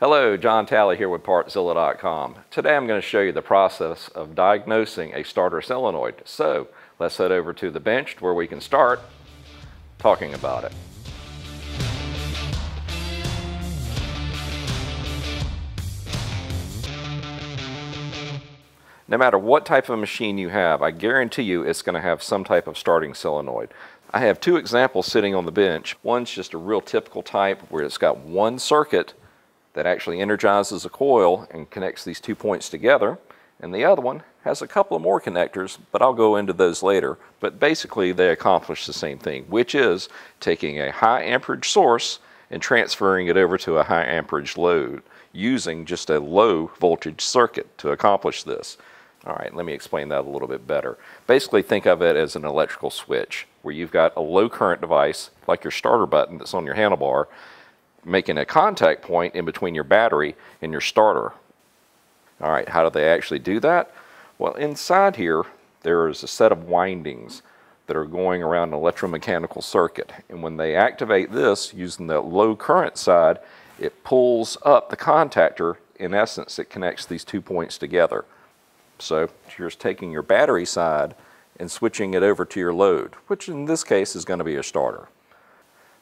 Hello, John Talley here with Partzilla.com. Today I'm going to show you the process of diagnosing a starter solenoid. So let's head over to the bench where we can start talking about it. No matter what type of machine you have, I guarantee you it's going to have some type of starting solenoid. I have two examples sitting on the bench. One's just a real typical type where it's got one circuit that actually energizes a coil and connects these two points together. And the other one has a couple of more connectors, but I'll go into those later. But basically they accomplish the same thing, which is taking a high amperage source and transferring it over to a high amperage load using just a low voltage circuit to accomplish this. All right, let me explain that a little bit better. Basically, think of it as an electrical switch where you've got a low current device, like your starter button that's on your handlebar, making a contact point in between your battery and your starter. All right, how do they actually do that? Well, inside here, there is a set of windings that are going around an electromechanical circuit. And when they activate this using the low current side, it pulls up the contactor. In essence, it connects these two points together. So you're just taking your battery side and switching it over to your load, which in this case is going to be a starter.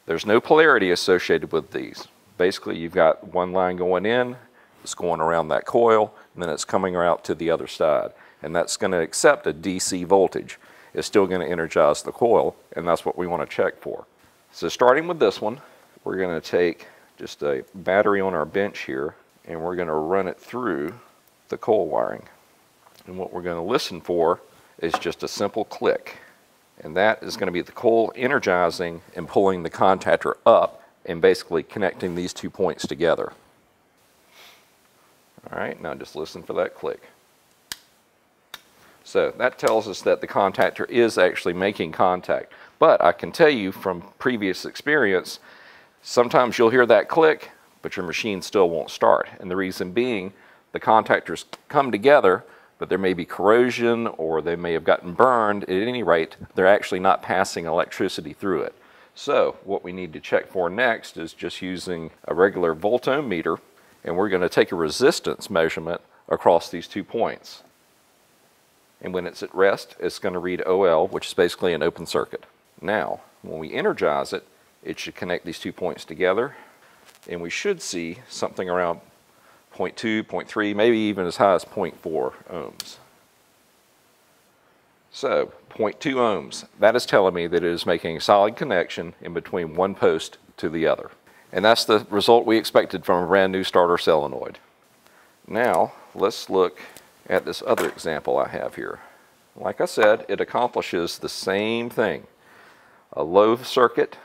There's no polarity associated with these. Basically, you've got one line going in, it's going around that coil, and then it's coming out to the other side. And that's going to accept a DC voltage. It's still going to energize the coil, and that's what we want to check for. So starting with this one, we're going to take just a battery on our bench here, and we're going to run it through the coil wiring. And what we're going to listen for is just a simple click. And that is going to be the coil energizing and pulling the contactor up and basically connecting these two points together. All right, now just listen for that click. So that tells us that the contactor is actually making contact. But I can tell you from previous experience, sometimes you'll hear that click, but your machine still won't start. And the reason being, the contactors come together, but there may be corrosion or they may have gotten burned. At any rate, they're actually not passing electricity through it. So what we need to check for next is just using a regular volt-ohm meter and we're going to take a resistance measurement across these two points. And when it's at rest, it's going to read OL, which is basically an open circuit. Now, when we energize it, it should connect these two points together and we should see something around 0.2, 0.3, maybe even as high as 0.4 ohms. So 0.2 ohms, that is telling me that it is making a solid connection in between one post to the other. And that's the result we expected from a brand new starter solenoid. Now, let's look at this other example I have here. Like I said, it accomplishes the same thing. A low circuit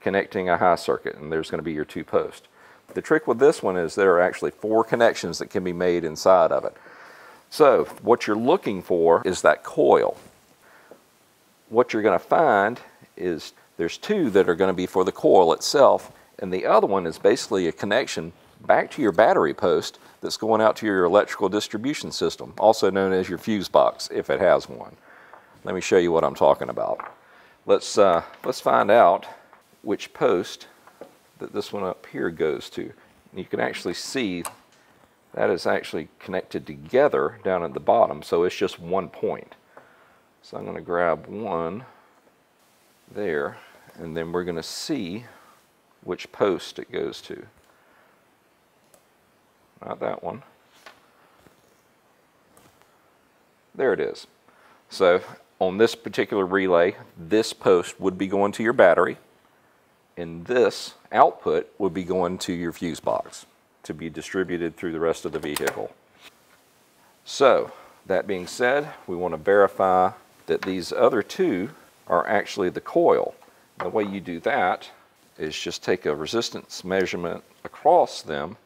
connecting a high circuit, and there's going to be your two posts. The trick with this one is there are actually four connections that can be made inside of it. So what you're looking for is that coil. What you're going to find is there's two that are going to be for the coil itself, and the other one is basically a connection back to your battery post that's going out to your electrical distribution system, also known as your fuse box, if it has one. Let me show you what I'm talking about. Let's, uh, let's find out which post that this one up here goes to. You can actually see that is actually connected together down at the bottom, so it's just one point. So I'm going to grab one there, and then we're going to see which post it goes to. Not that one. There it is. So on this particular relay, this post would be going to your battery and this output would be going to your fuse box to be distributed through the rest of the vehicle. So, that being said, we want to verify that these other two are actually the coil. The way you do that is just take a resistance measurement across them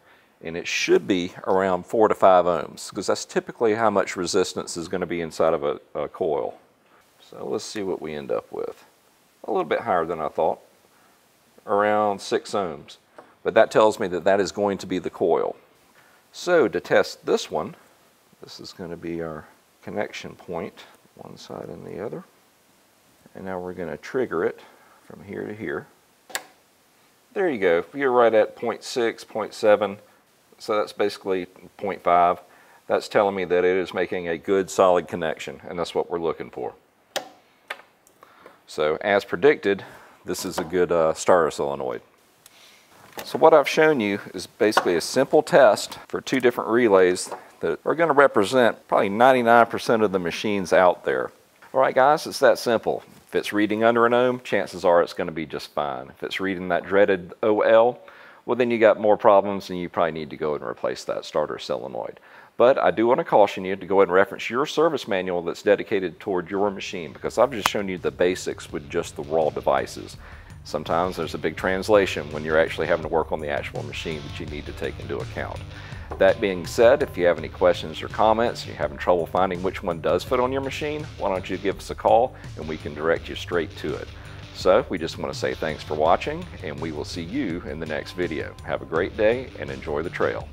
and it should be around four to five ohms because that's typically how much resistance is going to be inside of a, a coil. So let's see what we end up with. A little bit higher than I thought around 6 ohms. But that tells me that that is going to be the coil. So to test this one, this is going to be our connection point, one side and the other. And now we're going to trigger it from here to here. There you go. You're right at 0.6, 0.7. So that's basically 0.5. That's telling me that it is making a good solid connection and that's what we're looking for. So as predicted, this is a good uh, starter solenoid. So what I've shown you is basically a simple test for two different relays that are going to represent probably 99% of the machines out there. All right guys, it's that simple. If it's reading under an ohm, chances are it's going to be just fine. If it's reading that dreaded OL, well then you got more problems and you probably need to go and replace that starter solenoid. But I do want to caution you to go ahead and reference your service manual that's dedicated toward your machine because I've just shown you the basics with just the raw devices. Sometimes there's a big translation when you're actually having to work on the actual machine that you need to take into account. That being said, if you have any questions or comments you're having trouble finding which one does fit on your machine, why don't you give us a call and we can direct you straight to it. So we just want to say thanks for watching and we will see you in the next video. Have a great day and enjoy the trail.